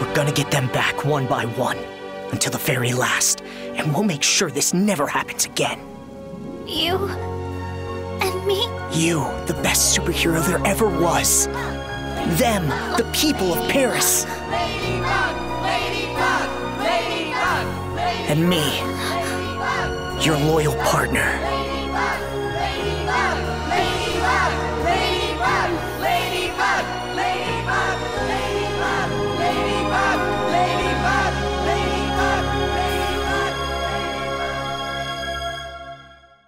We're gonna get them back one by one until the very last, and we'll make sure this never happens again. You and me? You, the best superhero there ever was. Them, the people of Paris. And me, your loyal partner.